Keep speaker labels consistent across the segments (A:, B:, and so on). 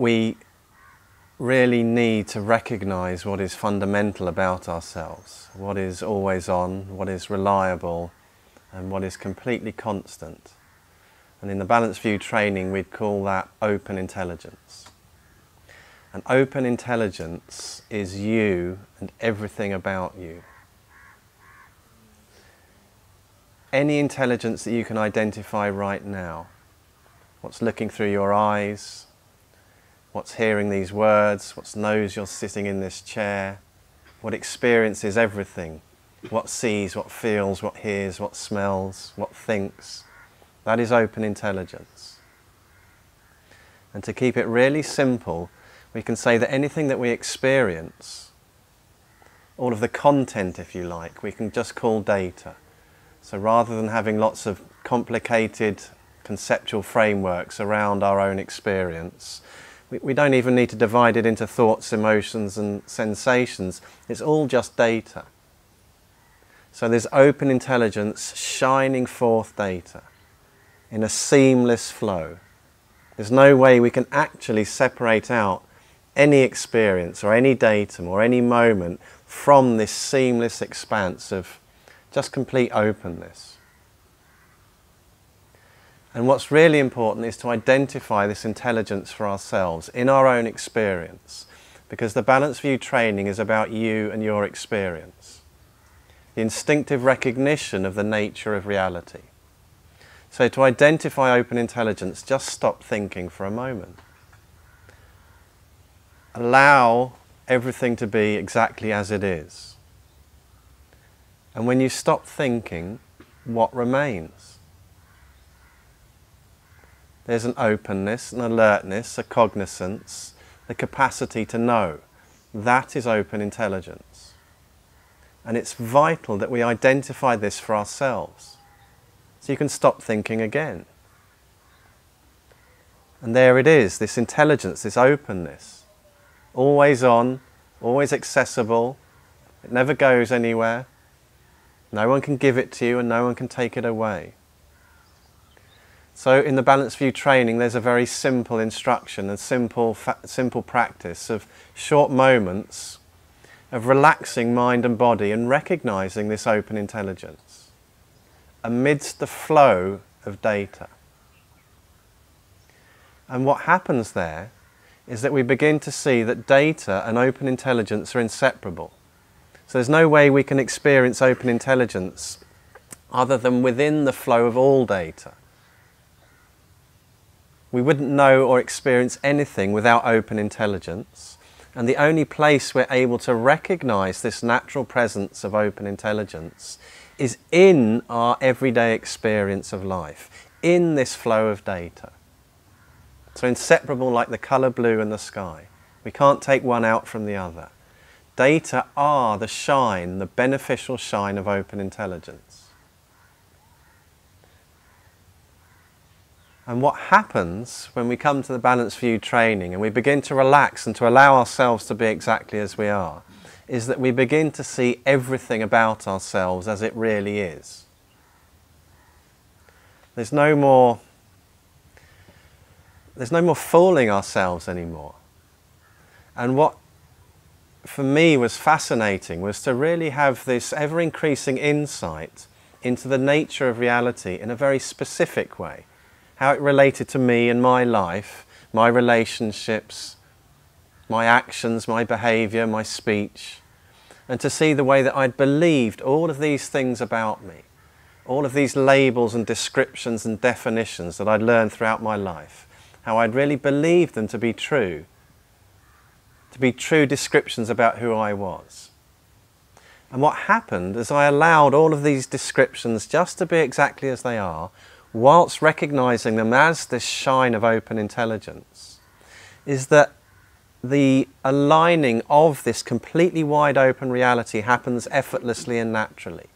A: we really need to recognize what is fundamental about ourselves, what is always on, what is reliable, and what is completely constant. And in the Balanced View training, we'd call that open intelligence. And open intelligence is you and everything about you. Any intelligence that you can identify right now, what's looking through your eyes, what's hearing these words, what knows you're sitting in this chair, what experiences everything, what sees, what feels, what hears, what smells, what thinks. That is open intelligence. And to keep it really simple, we can say that anything that we experience, all of the content, if you like, we can just call data. So rather than having lots of complicated conceptual frameworks around our own experience, we, we don't even need to divide it into thoughts, emotions, and sensations. It's all just data. So there's open intelligence shining forth data in a seamless flow. There's no way we can actually separate out any experience or any datum or any moment from this seamless expanse of just complete openness. And what's really important is to identify this intelligence for ourselves in our own experience, because the Balanced View training is about you and your experience. The instinctive recognition of the nature of reality. So, to identify open intelligence, just stop thinking for a moment allow everything to be exactly as it is. And when you stop thinking, what remains? There's an openness, an alertness, a cognizance, the capacity to know. That is open intelligence. And it's vital that we identify this for ourselves. So you can stop thinking again. And there it is, this intelligence, this openness always on, always accessible. It never goes anywhere. No one can give it to you and no one can take it away. So in the Balanced View training, there's a very simple instruction, a simple, simple practice of short moments of relaxing mind and body and recognizing this open intelligence amidst the flow of data. And what happens there is that we begin to see that data and open intelligence are inseparable. So there's no way we can experience open intelligence other than within the flow of all data. We wouldn't know or experience anything without open intelligence. And the only place we're able to recognize this natural presence of open intelligence is in our everyday experience of life, in this flow of data. So inseparable like the colour blue and the sky. We can't take one out from the other. Data are the shine, the beneficial shine of open intelligence. And what happens when we come to the Balanced View training and we begin to relax and to allow ourselves to be exactly as we are, is that we begin to see everything about ourselves as it really is. There's no more there's no more fooling ourselves anymore. And what for me was fascinating was to really have this ever increasing insight into the nature of reality in a very specific way. How it related to me and my life, my relationships, my actions, my behavior, my speech, and to see the way that I'd believed all of these things about me, all of these labels and descriptions and definitions that I'd learned throughout my life how I'd really believed them to be true, to be true descriptions about who I was. And what happened as I allowed all of these descriptions just to be exactly as they are, whilst recognizing them as this shine of open intelligence, is that the aligning of this completely wide open reality happens effortlessly and naturally.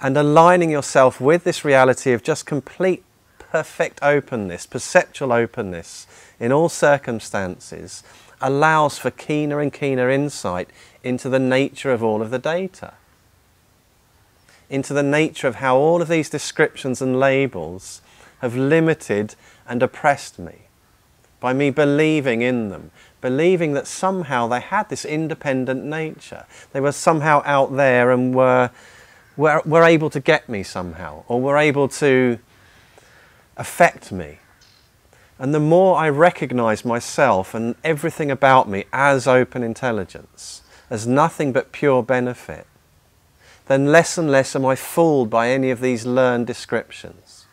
A: And aligning yourself with this reality of just complete perfect openness, perceptual openness in all circumstances allows for keener and keener insight into the nature of all of the data, into the nature of how all of these descriptions and labels have limited and oppressed me, by me believing in them, believing that somehow they had this independent nature. They were somehow out there and were, were, were able to get me somehow, or were able to affect me. And the more I recognize myself and everything about me as open intelligence, as nothing but pure benefit, then less and less am I fooled by any of these learned descriptions.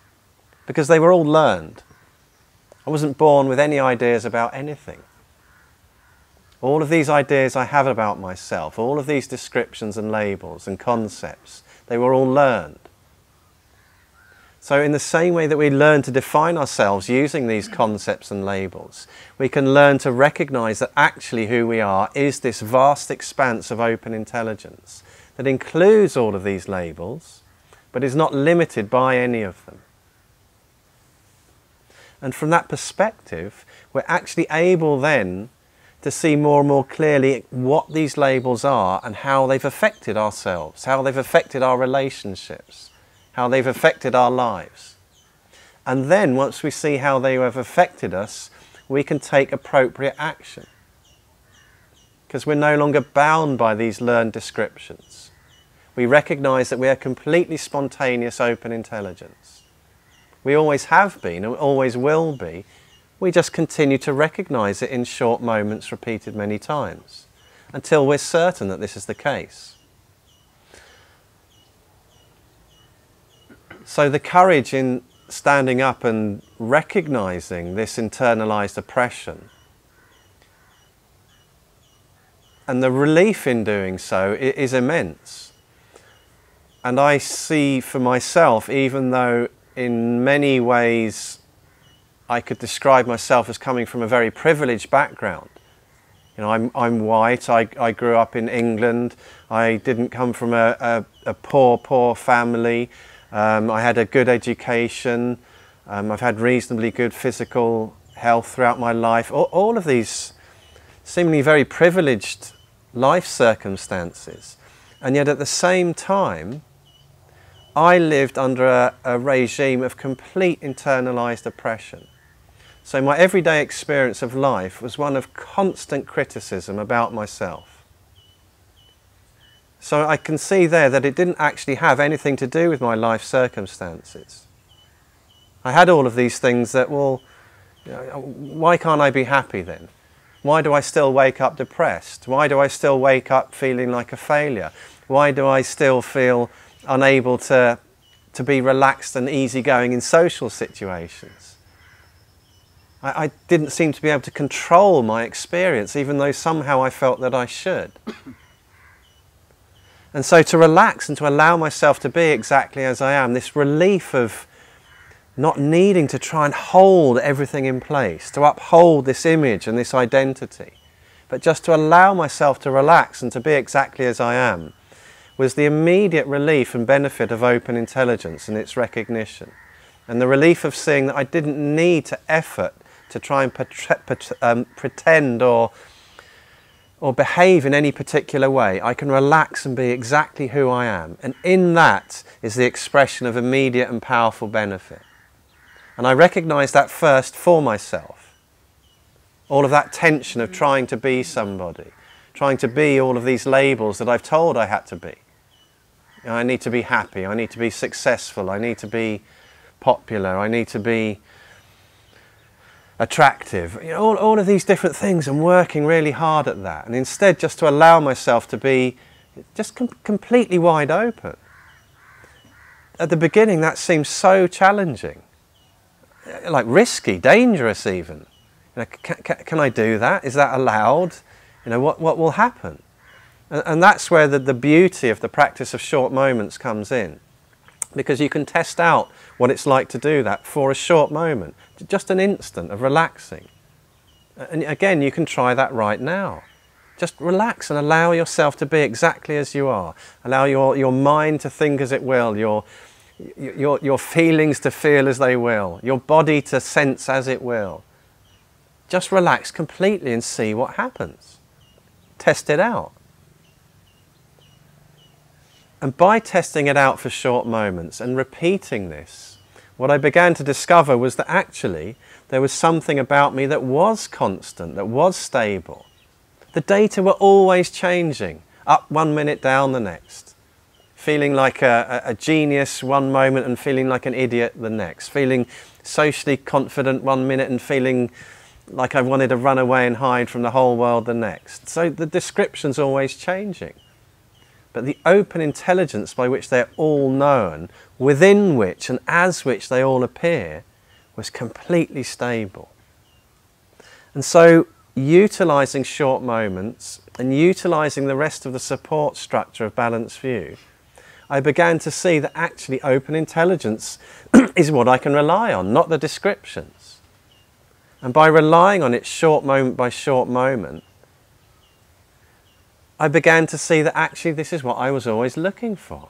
A: Because they were all learned. I wasn't born with any ideas about anything. All of these ideas I have about myself, all of these descriptions and labels and concepts, they were all learned. So, in the same way that we learn to define ourselves using these concepts and labels, we can learn to recognize that actually who we are is this vast expanse of open intelligence that includes all of these labels, but is not limited by any of them. And from that perspective, we're actually able then to see more and more clearly what these labels are and how they've affected ourselves, how they've affected our relationships how they've affected our lives. And then, once we see how they have affected us, we can take appropriate action. Because we're no longer bound by these learned descriptions. We recognize that we are completely spontaneous, open intelligence. We always have been and always will be. We just continue to recognize it in short moments, repeated many times, until we're certain that this is the case. So the courage in standing up and recognizing this internalized oppression and the relief in doing so is immense. And I see for myself, even though in many ways I could describe myself as coming from a very privileged background. You know, I'm, I'm white, I, I grew up in England, I didn't come from a, a, a poor, poor family. Um, I had a good education. Um, I've had reasonably good physical health throughout my life. All, all, of these seemingly very privileged life circumstances. And yet at the same time, I lived under a, a regime of complete internalized oppression. So my everyday experience of life was one of constant criticism about myself. So I can see there that it didn't actually have anything to do with my life circumstances. I had all of these things that, well, why can't I be happy then? Why do I still wake up depressed? Why do I still wake up feeling like a failure? Why do I still feel unable to, to be relaxed and easygoing in social situations? I, I didn't seem to be able to control my experience, even though somehow I felt that I should. And so to relax and to allow myself to be exactly as I am, this relief of not needing to try and hold everything in place, to uphold this image and this identity, but just to allow myself to relax and to be exactly as I am, was the immediate relief and benefit of open intelligence and its recognition. And the relief of seeing that I didn't need to effort to try and um, pretend or or behave in any particular way. I can relax and be exactly who I am. And in that is the expression of immediate and powerful benefit. And I recognize that first for myself. All of that tension of trying to be somebody, trying to be all of these labels that I've told I had to be. I need to be happy, I need to be successful, I need to be popular, I need to be attractive, you know, all, all of these different things and working really hard at that. And instead, just to allow myself to be just com- completely wide open. At the beginning, that seems so challenging, like risky, dangerous even. You know, can, can, can, I do that? Is that allowed? You know, what, what will happen? And, and that's where the, the beauty of the practice of short moments comes in because you can test out what it's like to do that for a short moment, just an instant of relaxing. And again, you can try that right now. Just relax and allow yourself to be exactly as you are. Allow your, your mind to think as it will, your, your, your feelings to feel as they will, your body to sense as it will. Just relax completely and see what happens. Test it out. And by testing it out for short moments and repeating this, what I began to discover was that actually there was something about me that was constant, that was stable. The data were always changing, up one minute, down the next. Feeling like a, a, genius one moment and feeling like an idiot the next. Feeling socially confident one minute and feeling like I wanted to run away and hide from the whole world the next. So the description's always changing. But the open intelligence by which they're all known, within which and as which they all appear, was completely stable. And so, utilizing short moments and utilizing the rest of the support structure of Balanced View, I began to see that actually open intelligence is what I can rely on, not the descriptions. And by relying on it short moment by short moment, I began to see that actually this is what I was always looking for.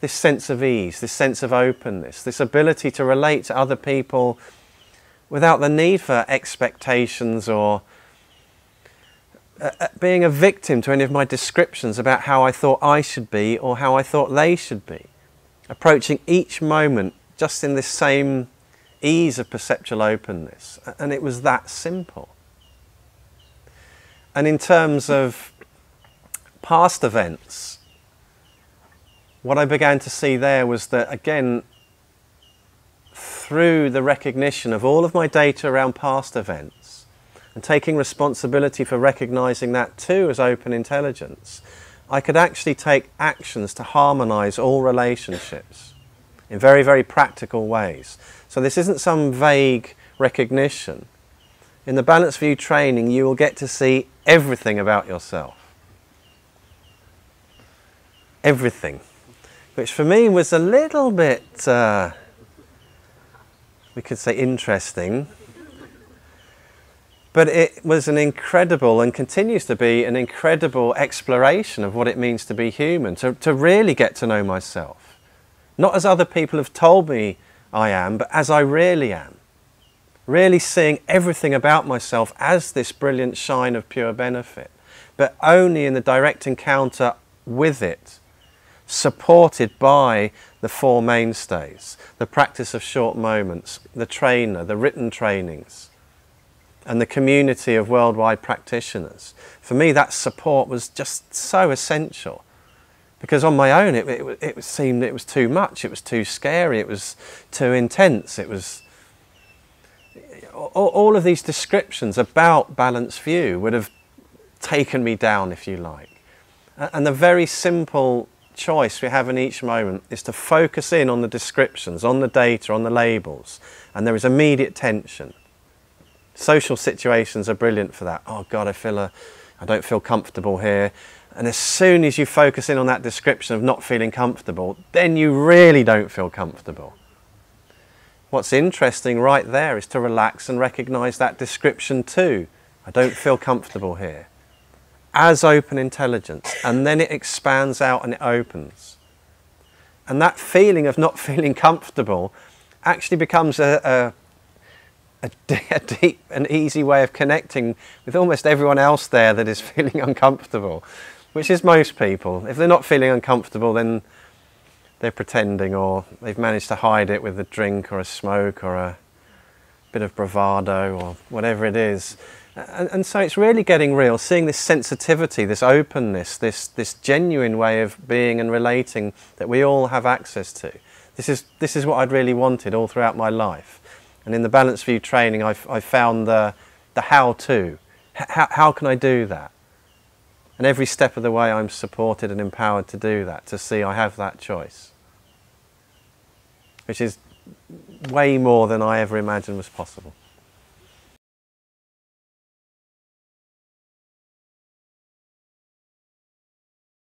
A: This sense of ease, this sense of openness, this ability to relate to other people without the need for expectations or uh, uh, being a victim to any of my descriptions about how I thought I should be or how I thought they should be. Approaching each moment just in this same ease of perceptual openness. And it was that simple. And in terms of past events, what I began to see there was that, again, through the recognition of all of my data around past events and taking responsibility for recognizing that too as open intelligence, I could actually take actions to harmonize all relationships in very, very practical ways. So this isn't some vague recognition. In the Balanced View training, you will get to see everything about yourself. Everything. Which for me was a little bit, uh, we could say, interesting. But it was an incredible and continues to be an incredible exploration of what it means to be human, to, to really get to know myself. Not as other people have told me I am, but as I really am. Really seeing everything about myself as this brilliant shine of pure benefit, but only in the direct encounter with it, supported by the four mainstays the practice of short moments, the trainer, the written trainings, and the community of worldwide practitioners. For me, that support was just so essential because on my own it, it, it seemed it was too much it was too scary it was too intense it was all, all of these descriptions about Balanced View would have taken me down if you like and the very simple choice we have in each moment is to focus in on the descriptions on the data on the labels and there is immediate tension social situations are brilliant for that oh god i feel a i don't feel comfortable here and as soon as you focus in on that description of not feeling comfortable, then you really don't feel comfortable. What's interesting right there is to relax and recognize that description too. I don't feel comfortable here. As open intelligence. And then it expands out and it opens. And that feeling of not feeling comfortable actually becomes a, a, a, a deep and easy way of connecting with almost everyone else there that is feeling uncomfortable which is most people. If they're not feeling uncomfortable, then they're pretending or they've managed to hide it with a drink or a smoke or a bit of bravado or whatever it is. And, and, so it's really getting real, seeing this sensitivity, this openness, this, this genuine way of being and relating that we all have access to. This is, this is what I'd really wanted all throughout my life. And in the Balanced View training, I've, i found the, the how to. How, how can I do that? And every step of the way, I'm supported and empowered to do that, to see I have that choice. Which is way more than I ever imagined was possible.